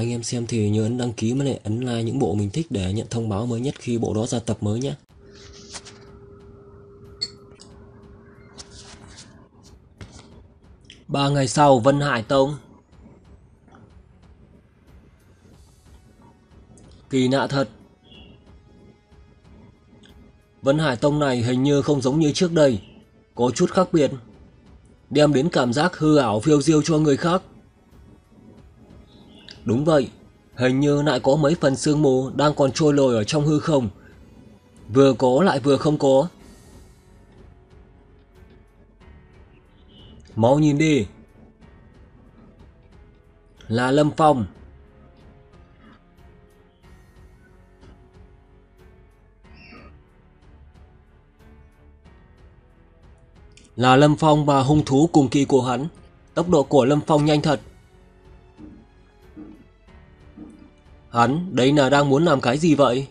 Anh em xem thì nhớ ấn đăng ký với lại ấn like những bộ mình thích để nhận thông báo mới nhất khi bộ đó ra tập mới nhé. Ba ngày sau, Vân Hải Tông. Kỳ lạ thật. Vân Hải Tông này hình như không giống như trước đây, Có chút khác biệt. Đem đến cảm giác hư ảo phiêu diêu cho người khác. Đúng vậy, Hình như lại có mấy phần sương mù đang còn trôi lồi ở trong hư không. Vừa có lại vừa không có. Mau nhìn đi. Là Lâm Phong. Là Lâm Phong và hung thú cùng kỳ của hắn. Tốc độ của Lâm Phong nhanh thật. Hắn đấy là đang muốn làm cái gì vậy?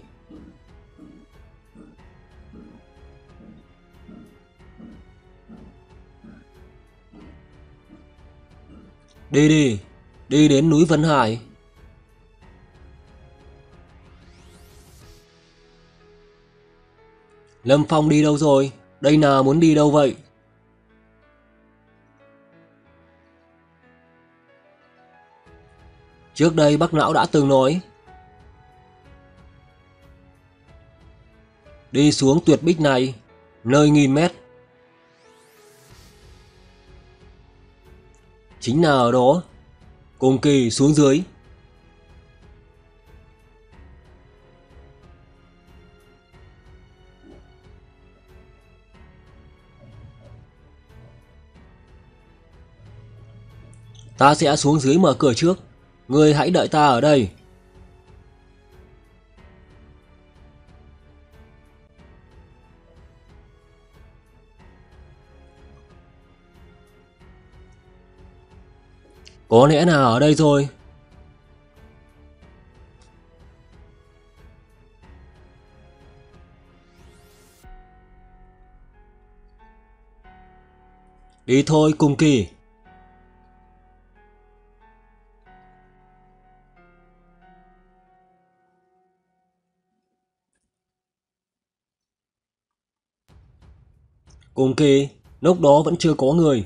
Đi đi, đi đến núi Vân Hải. Lâm Phong đi đâu rồi? Đây là muốn đi đâu vậy? Trước đây bác lão đã từng nói. Đi xuống tuyệt bích này, Nơi nghìn mét. Chính là ở đó, Cùng kỳ xuống dưới. Ta sẽ xuống dưới mở cửa trước. Ngươi hãy đợi ta ở đây. Có lẽ là ở đây rồi. Đi thôi cùng kỳ. Cùng kỳ, lúc đó vẫn chưa có người.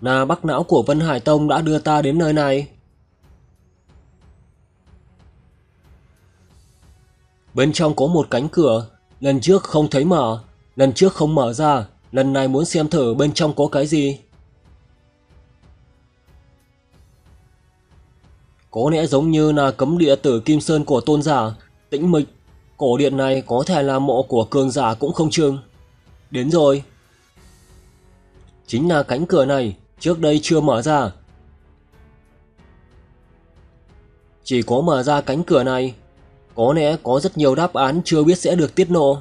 Là bắc não của Vân Hải Tông đã đưa ta đến nơi này. Bên trong có một cánh cửa, lần trước không thấy mở, lần trước không mở ra, lần này muốn xem thử bên trong có cái gì. Có lẽ giống như là cấm địa tử Kim Sơn của tôn giả, tĩnh mịch, cổ điện này có thể là mộ của cường giả cũng không chừng. Đến rồi. Chính là cánh cửa này, trước đây chưa mở ra. Chỉ có mở ra cánh cửa này, có lẽ có rất nhiều đáp án chưa biết sẽ được tiết lộ.